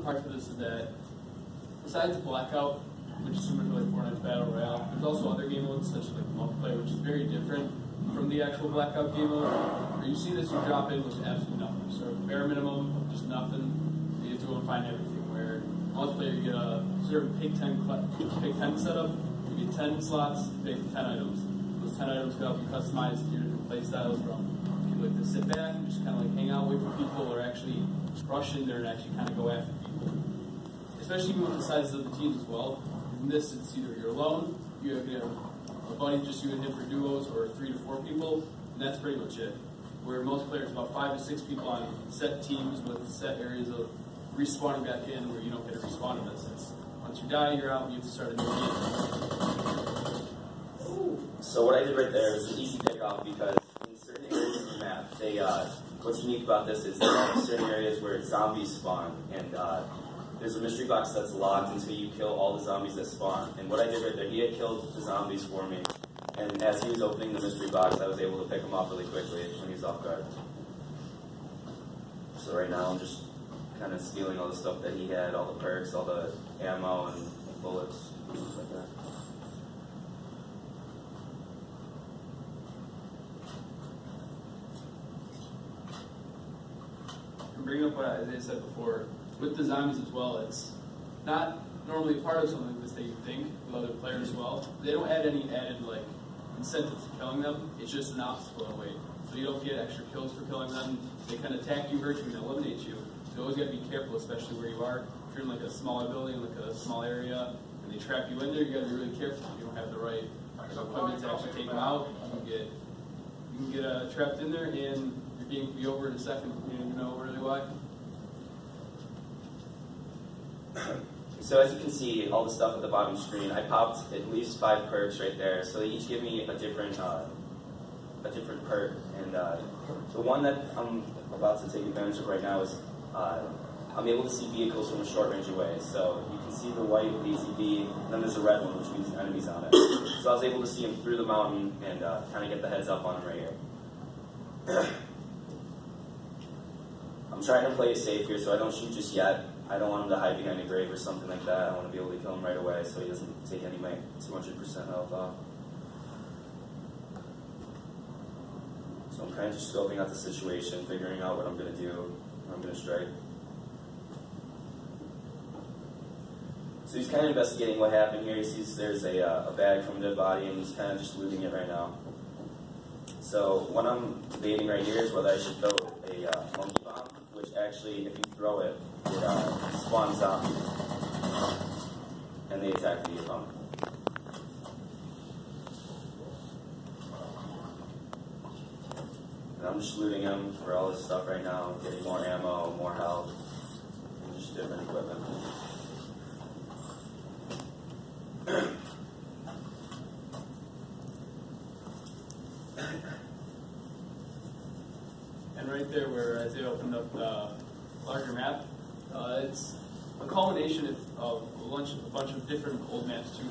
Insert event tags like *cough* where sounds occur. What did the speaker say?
fun parts of this is that besides Blackout, which is similar to like Fortnite's Battle Royale, there's also other game modes such as like multiplayer, which is very different from the actual Blackout game mode. Where you see this, you drop in with absolutely nothing. So bare minimum, just nothing. You have to go and find everything. Where multiplayer, you get a sort of pick ten, pick ten setup. You get ten slots, pick ten items. Those ten items can help you customize your different play styles from like to sit back and just kind of like hang out, wait for people, or actually rush in there and actually kind of go after people. Especially with the sizes of the teams as well. In this, it's either you're alone, you have a buddy, just you and him for duos, or three to four people, and that's pretty much it. Where most players, about five to six people on set teams with set areas of respawning back in where you don't get a respawn in that sense. Once you die, you're out you have to start a new game. So what I did right there is an easy pickoff because in certain areas of the map, they uh, what's unique about this is there are certain areas where zombies spawn, and uh, there's a mystery box that's locked until you kill all the zombies that spawn. And what I did right there, he had killed the zombies for me, and as he was opening the mystery box, I was able to pick him off really quickly when he was off guard. So right now I'm just kind of stealing all the stuff that he had, all the perks, all the ammo and bullets, stuff like that. Bringing up what Isaiah said before, with the zombies as well, it's not normally part of something that you think with other players as well. They don't add any added like incentives to killing them. It's just an obstacle in a way. So you don't get extra kills for killing them. They kind of attack you, hurt you, and eliminate you. So you always got to be careful, especially where you are. If you're in like a smaller building, like a small area, and they trap you in there, you got to be really careful. If you don't have the right equipment to actually take them out, you can get you can get uh, trapped in there, and your game can be over in a second. You don't know really why. *coughs* So as you can see, all the stuff at the bottom screen, I popped at least five perks right there. So they each give me a different, uh, a different perk. And uh, the one that I'm about to take advantage of right now is uh, I'm able to see vehicles from a short range away. So you can see the white ATV, and then there's a red one, which means enemies on it. So I was able to see them through the mountain and uh, kind of get the heads up on them right here. *coughs* I'm trying to play it safe here, so I don't shoot just yet. I don't want him to hide behind a grave or something like that. I want to be able to kill him right away so he doesn't take any of my 200% health off. So I'm kind of just scoping out the situation, figuring out what I'm going to do, where I'm going to strike. So he's kind of investigating what happened here. He sees there's a, uh, a bag from a dead body and he's kind of just looting it right now. So what I'm debating right here is whether I should throw a uh, monkey bomb, which actually, if you throw it, it uh, spawns zombies, and they attack the opponent. And I'm just looting him for all this stuff right now, getting more ammo, more health, and just different equipment. *clears throat* And right there where Isaiah opened up the larger map, uh, it's a culmination of, of a bunch, a bunch of different old maps too.